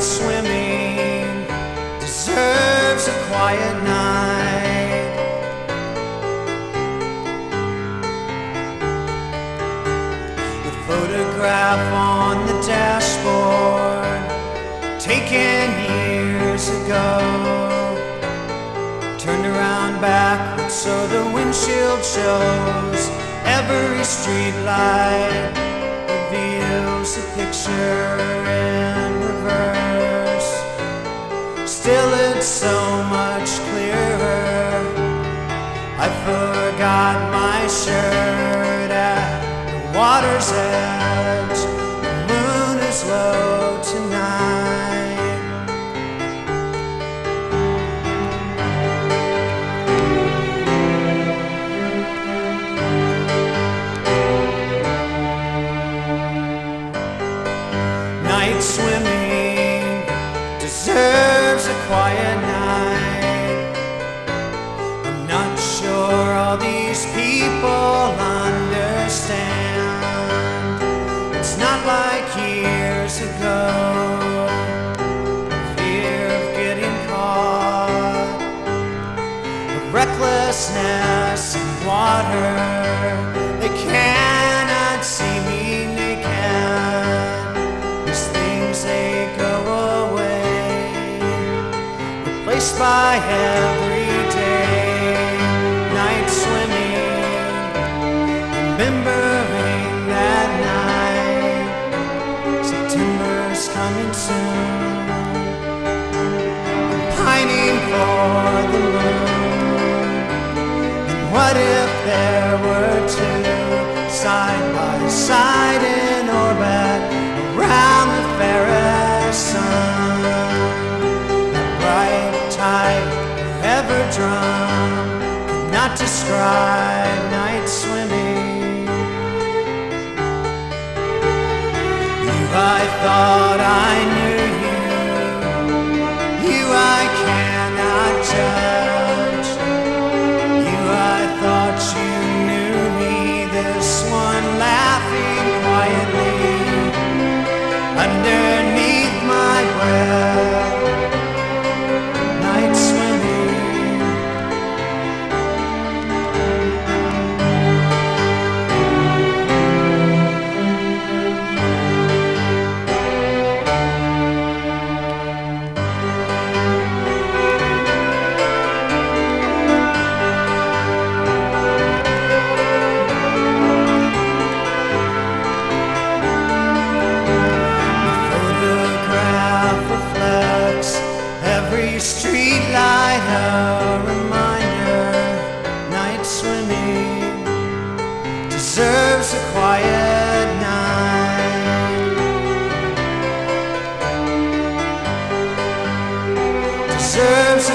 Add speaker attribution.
Speaker 1: Night swimming deserves a quiet night. The photograph on the dashboard, taken years ago, turned around backwards so the windshield shows every street light reveals a picture Still, it's so much clearer. I forgot my shirt at the water's edge. Not like years ago. Fear of getting caught, of recklessness in water. They cannot see me naked. These things they go away replaced by everyday coming soon, I'm pining for the moon. And what if there were two side by side in orbit around the fairest sun? The bright tide forever drum cannot describe night swimming. I thought I knew every street light, a reminder. Night swimming deserves a quiet night. Deserves